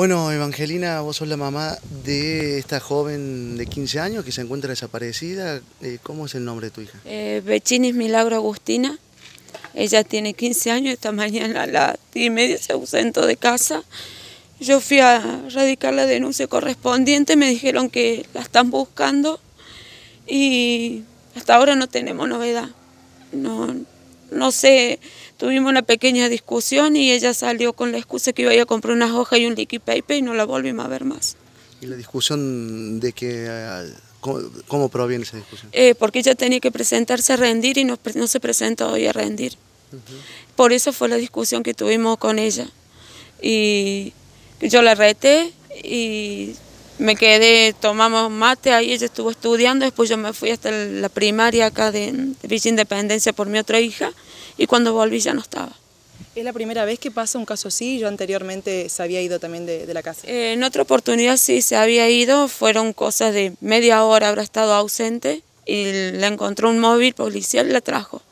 Bueno, Evangelina, vos sos la mamá de esta joven de 15 años que se encuentra desaparecida. Eh, ¿Cómo es el nombre de tu hija? Eh, Bechinis Milagro Agustina. Ella tiene 15 años, esta mañana a las 10 y media se ausentó de casa. Yo fui a radicar la denuncia correspondiente, me dijeron que la están buscando y hasta ahora no tenemos novedad. No, no sé, tuvimos una pequeña discusión y ella salió con la excusa que iba a ir a comprar unas hojas y un liquid paper y no la volvimos a ver más. ¿Y la discusión de que, eh, cómo, proviene esa discusión? Eh, porque ella tenía que presentarse a rendir y no, no se presentó hoy a rendir. Por eso fue la discusión que tuvimos con ella. Y yo la reté y me quedé, tomamos mate, ahí ella estuvo estudiando, después yo me fui hasta la primaria acá de, Villa Independencia por mi otra hija y cuando volví ya no estaba. ¿Es la primera vez que pasa un caso así? Yo anteriormente se había ido también de, la casa. Eh, en otra oportunidad sí se había ido, fueron cosas de media hora, habrá estado ausente y le encontró un móvil policial y la trajo.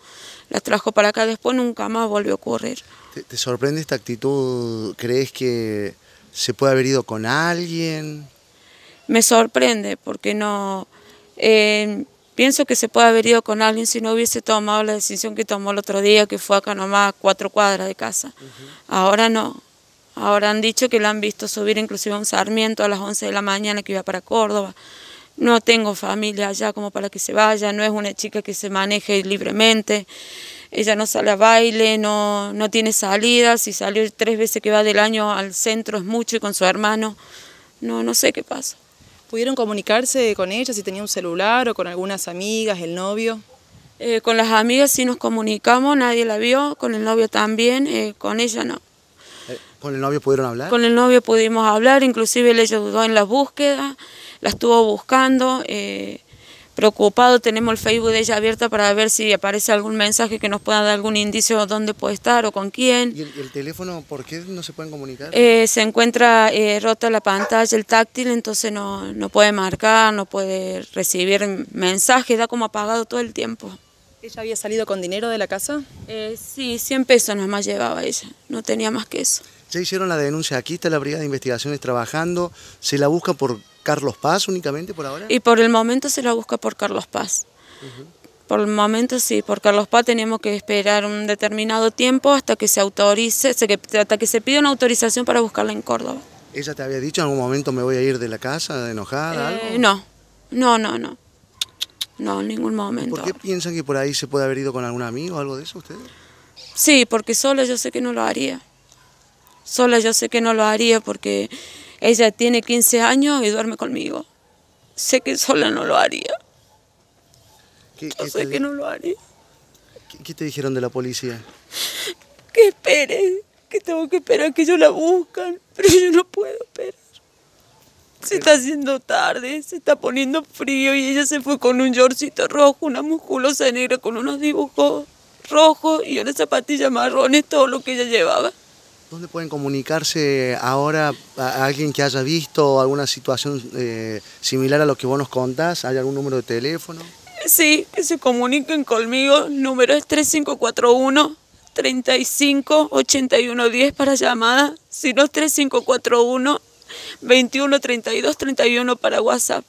La trajo para acá, después nunca más volvió a ocurrir. ¿Te, sorprende esta actitud? ¿Crees que se puede haber ido con alguien? Me sorprende porque no... Eh, Pienso que se puede haber ido con alguien si no hubiese tomado la decisión que tomó el otro día, que fue acá nomás a cuatro cuadras de casa. Ahora no. Ahora han dicho que la han visto subir inclusive a un Sarmiento a las 11 de la mañana que iba para Córdoba. No tengo familia allá como para que se vaya, no es una chica que se maneje libremente. Ella no sale a baile, no, no tiene salidas, si salió tres veces que va del año al centro es mucho y con su hermano. No, no sé qué pasa. ¿Pudieron comunicarse con ella si tenía un celular o con algunas amigas, el novio? Eh, con las amigas sí nos comunicamos, nadie la vio, con el novio también, eh, con ella no. Eh, ¿Con el novio pudieron hablar? Con el novio pudimos hablar, inclusive él ayudó en la búsqueda, la estuvo buscando preocupado, tenemos el Facebook de ella abierta para ver si aparece algún mensaje que nos pueda dar algún indicio de dónde puede estar o con quién. ¿Y el, teléfono por qué no se pueden comunicar? Eh, se encuentra eh, rota la pantalla, el táctil, entonces no, no puede marcar, no puede recibir mensajes, da como apagado todo el tiempo. ¿Ella había salido con dinero de la casa? Eh, sí, 100 pesos más llevaba ella, no tenía más que eso. Ya hicieron la denuncia, aquí está la Brigada de Investigaciones trabajando, se la busca por Carlos Paz únicamente por ahora? Y por el momento se la busca por Carlos Paz. Por el momento sí, por Carlos Paz tenemos que esperar un determinado tiempo hasta que se autorice, hasta que se pida una autorización para buscarla en Córdoba. ¿Ella te había dicho en algún momento me voy a ir de la casa, enojada, eh, algo? No, no, no, no. No, en ningún momento. ¿Por qué piensan que por ahí se puede haber ido con algún amigo o algo de eso ustedes? Sí, porque sola yo sé que no lo haría. Sola yo sé que no lo haría porque ella tiene 15 años y duerme conmigo. Sé que sola no lo haría. Yo sé que no lo haría. ¿Qué, te dijeron de la policía? Que espere, que tengo que esperar que ellos la buscan, pero yo no puedo esperar. Se está haciendo tarde, se está poniendo frío y ella se fue con un yorcito rojo, una musculosa negra con unos dibujos rojos y una zapatilla marrones, todo lo que ella llevaba. ¿Dónde pueden comunicarse ahora a alguien que haya visto alguna situación eh, similar a lo que vos nos contás? ¿Hay algún número de teléfono? Sí, que se comuniquen conmigo. El número es 3541 35 para llamada. Si no es 3541 21 32 31 para WhatsApp.